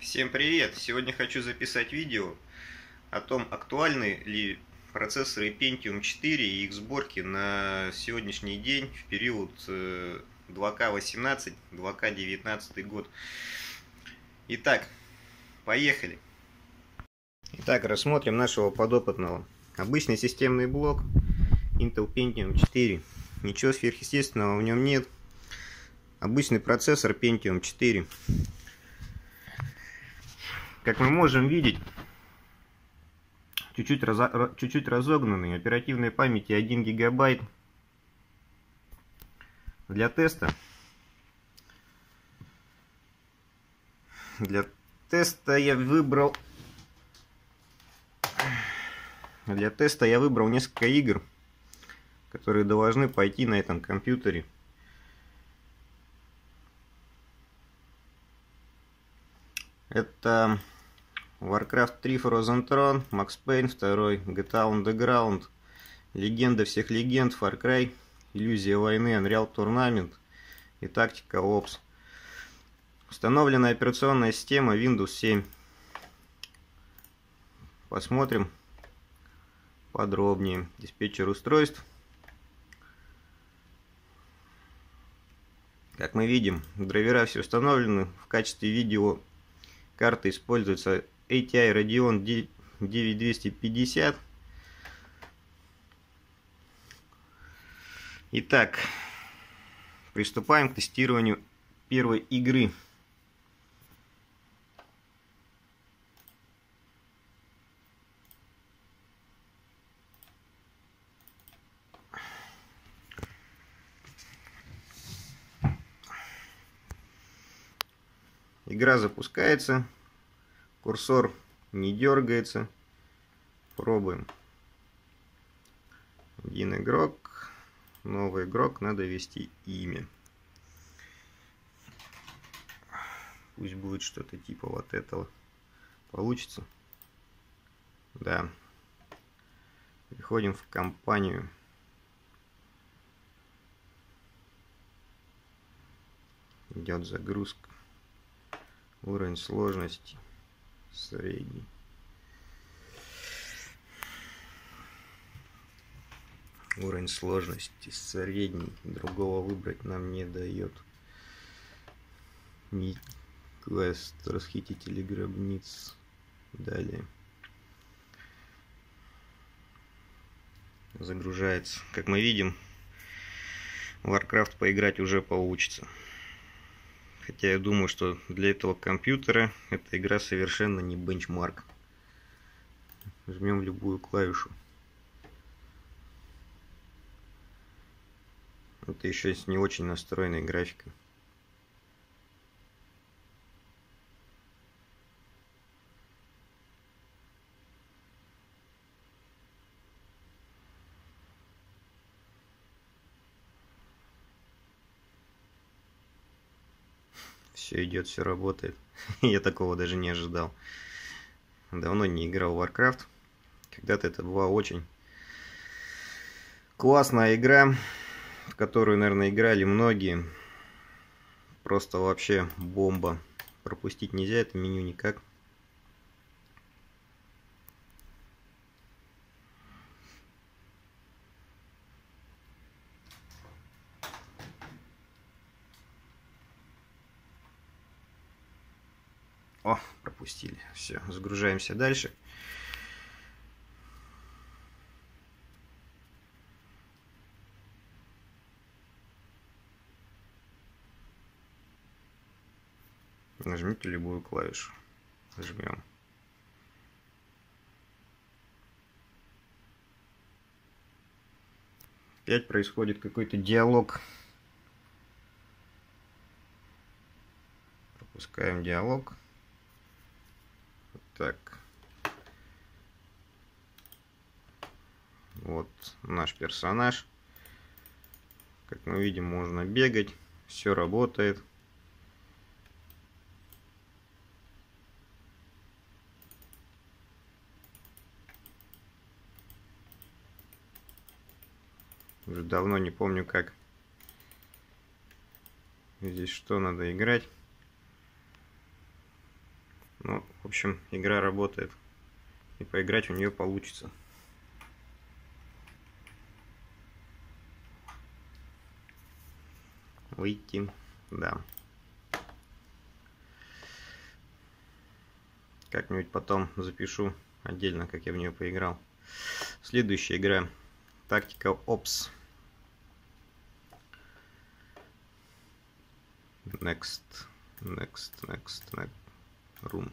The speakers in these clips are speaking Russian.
Всем привет! Сегодня хочу записать видео о том, актуальны ли процессоры Pentium 4 и их сборки на сегодняшний день в период 2К18, э, 2К19 год. Итак, поехали! Итак, рассмотрим нашего подопытного. Обычный системный блок Intel Pentium 4. Ничего сверхъестественного в нем нет. Обычный процессор Pentium 4. Как мы можем видеть, чуть-чуть разо... чуть-чуть разогнанный, оперативной памяти 1 гигабайт. Для теста для теста я выбрал для теста я выбрал несколько игр, которые должны пойти на этом компьютере. Это Warcraft 3 Frozen Throne, Max Payne 2, GTA Underground, Легенда всех легенд, Far Cry, Иллюзия войны, Unreal Tournament и Тактика Ops. Установлена операционная система Windows 7. Посмотрим подробнее. Диспетчер устройств. Как мы видим, драйвера все установлены. В качестве видео карты используется ATI Radeon 9250. Итак, приступаем к тестированию первой игры. Игра запускается. Курсор не дергается. Пробуем. Один игрок. Новый игрок. Надо ввести имя. Пусть будет что-то типа вот этого. Получится? Да. Переходим в компанию. Идет загрузка. Уровень сложности средний. Уровень сложности средний. Другого выбрать нам не дает. Не квест расхитители гробниц. Далее. Загружается. Как мы видим, Warcraft поиграть уже получится. Хотя я думаю, что для этого компьютера эта игра совершенно не бенчмарк. Жмем любую клавишу. Это еще с не очень настроенной графикой. Все идет, все работает. Я такого даже не ожидал. Давно не играл в Warcraft. Когда-то это была очень классная игра, в которую, наверное, играли многие. Просто вообще бомба. Пропустить нельзя это меню никак. О, пропустили. Все, загружаемся дальше. Нажмите любую клавишу. Жмем. Опять происходит какой-то диалог. Пропускаем диалог. Так. Вот наш персонаж. Как мы видим, можно бегать. Все работает. Уже давно не помню, как здесь что надо играть. Ну, в общем, игра работает. И поиграть у нее получится. Выйти. Да. Как-нибудь потом запишу отдельно, как я в нее поиграл. Следующая игра. Тактика Ops. Next. Next, next, next. Room.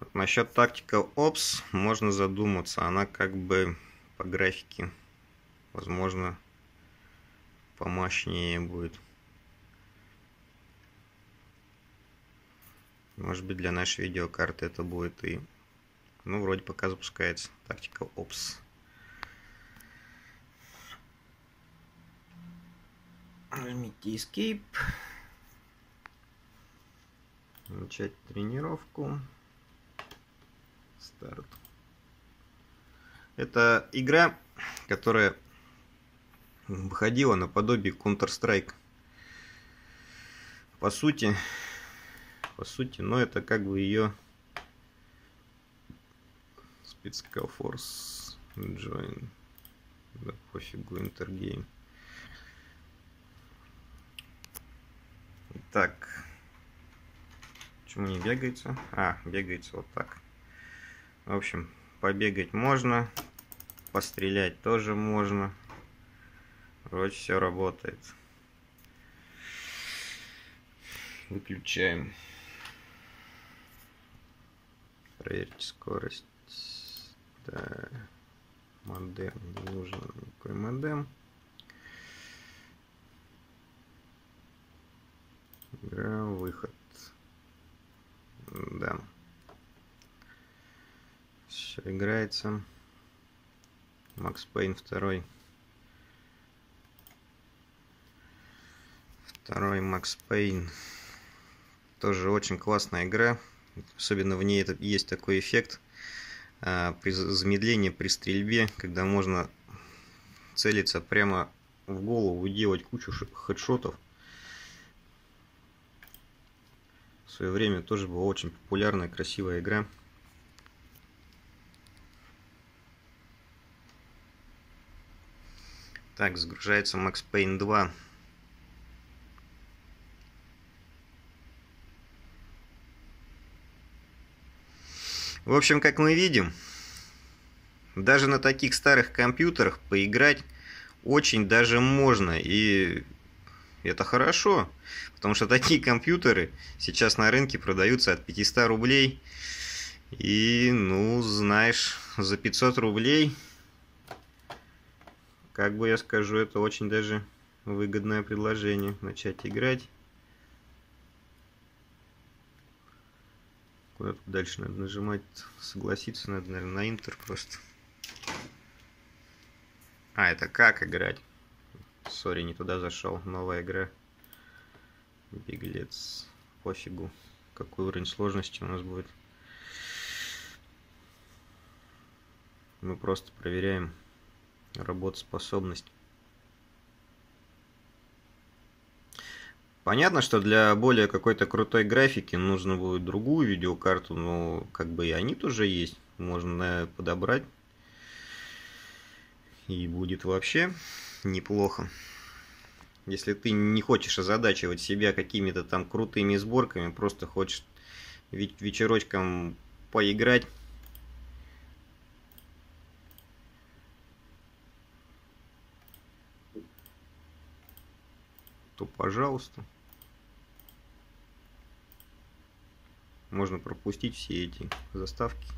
Вот насчет тактика Ops можно задуматься. Она как бы по графике, возможно, помощнее будет. Может быть для нашей видеокарты это будет и... Ну, вроде пока запускается тактика Ops. Нажмите Escape. Начать тренировку. Старт. Это игра, которая выходила наподобие Counter-Strike. По сути, по сути, но это как бы ее Spetscal Force Join. Да пофигу, Интергейм. Так. Почему не бегается? А, бегается вот так. В общем, побегать можно. Пострелять тоже можно. Вроде все работает. Выключаем. Проверьте скорость. Да. Модем. Не нужен никакой модем. Игра, выход. Да. Все играется. Макс Пейн второй. Второй Макс Пейн. Тоже очень классная игра. Особенно в ней это, есть такой эффект а, при замедлении при стрельбе, когда можно целиться прямо в голову и делать кучу хедшотов. В свое время тоже была очень популярная, красивая игра. Так, загружается Max Payne 2. В общем, как мы видим, даже на таких старых компьютерах поиграть очень даже можно. И это хорошо, потому что такие компьютеры сейчас на рынке продаются от 500 рублей. И, ну, знаешь, за 500 рублей, как бы я скажу, это очень даже выгодное предложение начать играть. Куда тут дальше надо нажимать? Согласиться надо, наверное, на Интер просто. А, это как играть? Сори, не туда зашел. Новая игра. Беглец. Пофигу, какой уровень сложности у нас будет. Мы просто проверяем работоспособность. Понятно, что для более какой-то крутой графики нужно будет другую видеокарту, но как бы и они тоже есть. Можно подобрать. И будет вообще неплохо. Если ты не хочешь озадачивать себя какими-то там крутыми сборками, просто хочешь вечерочком поиграть, то пожалуйста. Можно пропустить все эти заставки.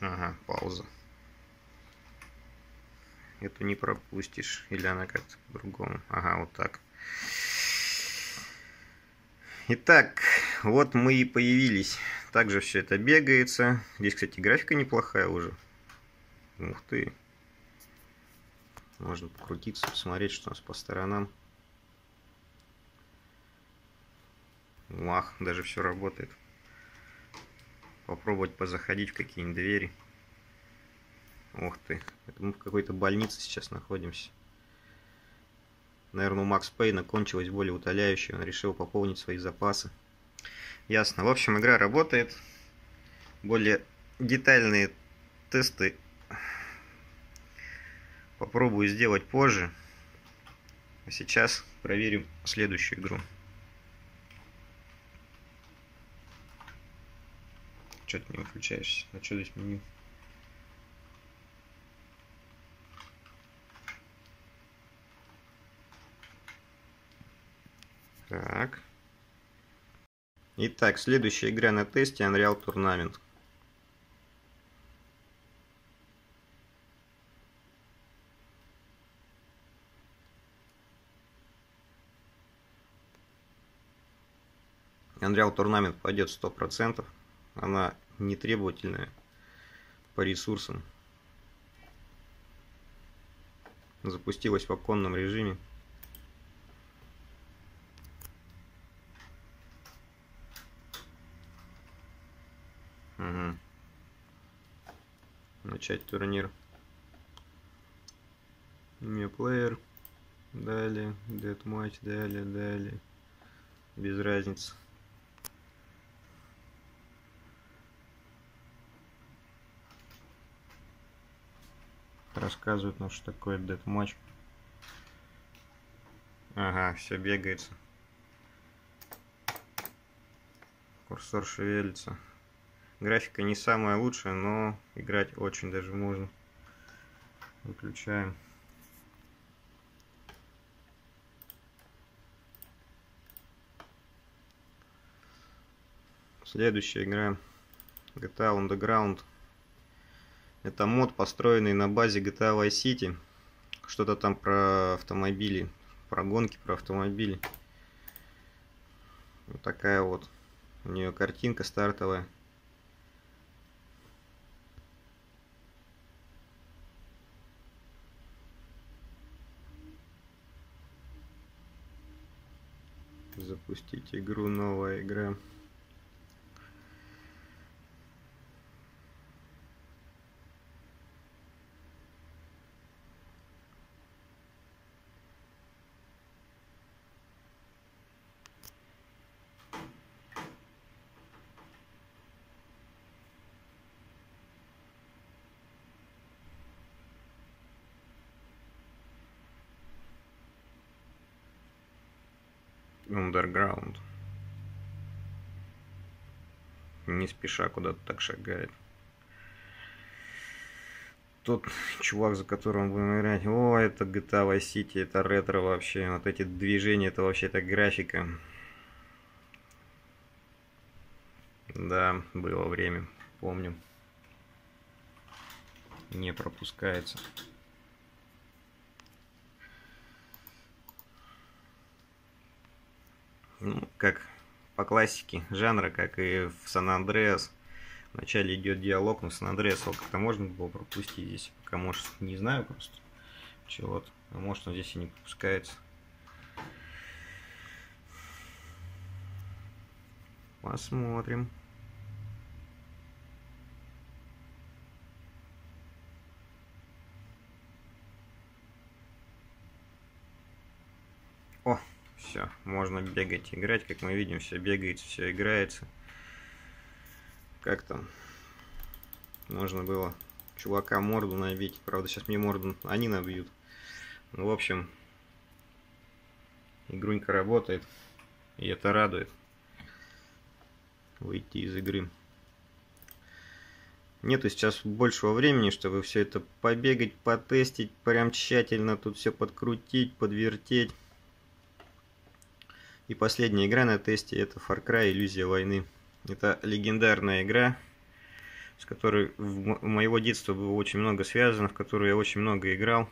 Ага, пауза. Эту не пропустишь. Или она как-то по-другому. Ага, вот так. Итак, вот мы и появились. Также все это бегается. Здесь, кстати, графика неплохая уже. Ух ты. Можно покрутиться, посмотреть, что у нас по сторонам. Вах, даже все работает попробовать позаходить в какие-нибудь двери. Ух ты. Это мы в какой-то больнице сейчас находимся. Наверное, у Макс Пейна кончилась более утоляющая. Он решил пополнить свои запасы. Ясно. В общем, игра работает. Более детальные тесты попробую сделать позже. А сейчас проверим следующую игру. Что ты не выключаешься? А что здесь меню? Так. Итак, следующая игра на тесте Unreal Tournament. Unreal Tournament пойдет 100%. Она не требовательная по ресурсам. Запустилась в оконном режиме. Начать турнир. New player. Далее. Dead match. Далее, далее. Без разницы. рассказывают нам, что такое дедматч. Ага, все бегается. Курсор шевелится. Графика не самая лучшая, но играть очень даже можно. Выключаем. Следующая игра GTA Underground это мод, построенный на базе GTA Vice City. Что-то там про автомобили, про гонки, про автомобили. Вот такая вот у нее картинка стартовая. Запустить игру, новая игра. Underground. Не спеша куда-то так шагает. Тот чувак, за которым будем играть, о, это GTA Vice City, это ретро вообще. Вот эти движения, это вообще это графика. Да, было время, помню. Не пропускается. Ну, как по классике жанра, как и в Сан-Андреас. Вначале идет диалог, но Сан-Андреас как-то можно было пропустить здесь. Пока, может, не знаю просто чего-то. А может, он здесь и не пропускается. Посмотрим. О, все, можно бегать, играть. Как мы видим, все бегается, все играется. Как там? Можно было чувака морду набить. Правда, сейчас мне морду они набьют. Ну, в общем, игрунька работает. И это радует. Выйти из игры. Нету сейчас большего времени, чтобы все это побегать, потестить, прям тщательно тут все подкрутить, подвертеть. И последняя игра на тесте это Far Cry Иллюзия войны. Это легендарная игра, с которой в моего детства было очень много связано, в которую я очень много играл.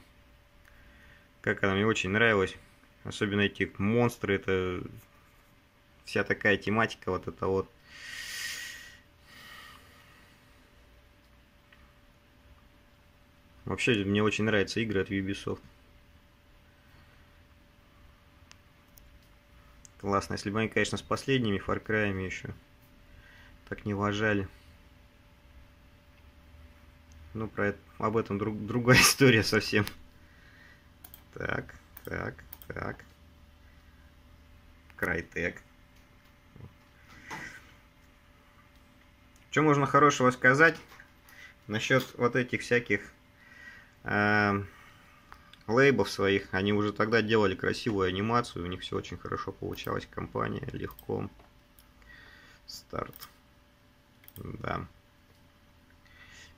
Как она мне очень нравилась. Особенно эти монстры, это вся такая тематика, вот это вот. Вообще, мне очень нравятся игры от Ubisoft. Классно, если бы они, конечно, с последними Far Cry еще так не уважали. Ну, про это, об этом друг, другая история совсем. Так, так, так. Крайтек. Что можно хорошего сказать насчет вот этих всяких э, лейбов своих? Они уже тогда делали красивую анимацию, у них все очень хорошо получалось. Компания легко. Старт. Да.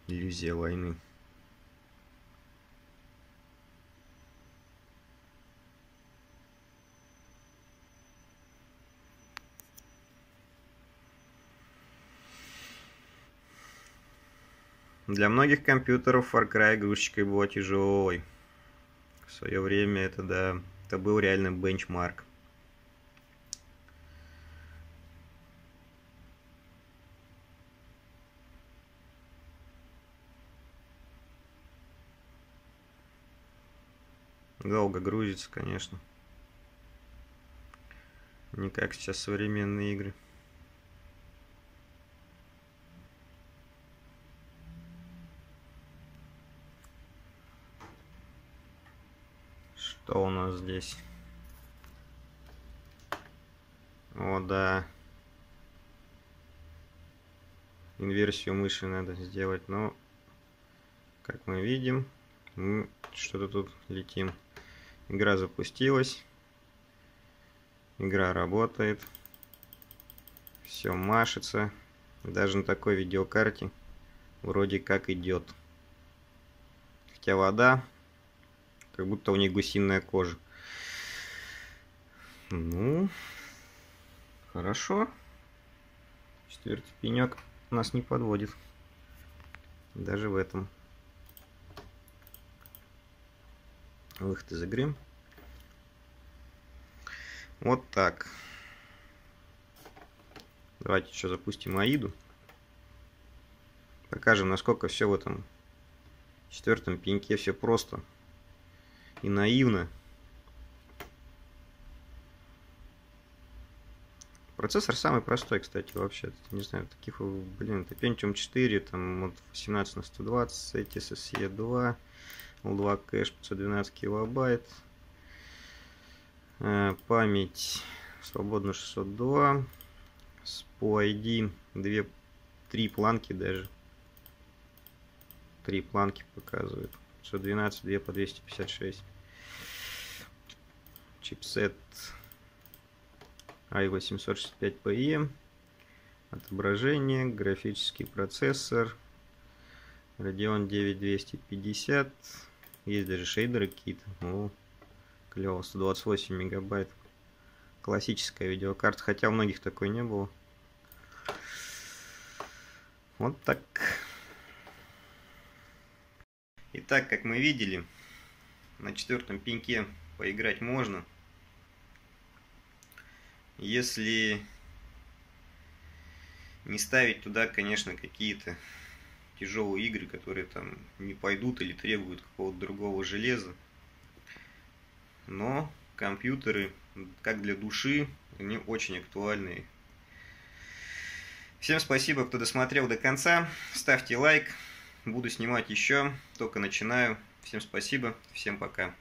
Иллюзия войны. Для многих компьютеров Far Cry игрушечкой была тяжелой. Свое время это, да, это был реально бенчмарк. Долго грузится, конечно. Не как сейчас современные игры. Что у нас здесь? О, да. Инверсию мыши надо сделать, но, как мы видим, мы что-то тут летим. Игра запустилась. Игра работает. Все машется. Даже на такой видеокарте вроде как идет. Хотя вода, как будто у ней гусиная кожа. Ну, хорошо. Четвертый пенек нас не подводит. Даже в этом. выход из игры. Вот так. Давайте еще запустим Аиду. Покажем, насколько все в этом четвертом пеньке все просто и наивно. Процессор самый простой, кстати, вообще. Не знаю, таких, блин, это Pentium 4, там вот 18 на 120, SSE 2, L2 кэш 512 килобайт. Э, память свободно 602. По ID 2, 3 планки даже. 3 планки показывает. 512, 2 по 256. Чипсет i865PE. Отображение, графический процессор. Radeon 9250. Есть даже шейдеры какие-то. О, клево, 128 мегабайт. Классическая видеокарта, хотя у многих такой не было. Вот так. Итак, как мы видели, на четвертом пеньке поиграть можно. Если не ставить туда, конечно, какие-то тяжелые игры, которые там не пойдут или требуют какого-то другого железа. Но компьютеры, как для души, они очень актуальные. Всем спасибо, кто досмотрел до конца. Ставьте лайк. Буду снимать еще, только начинаю. Всем спасибо, всем пока.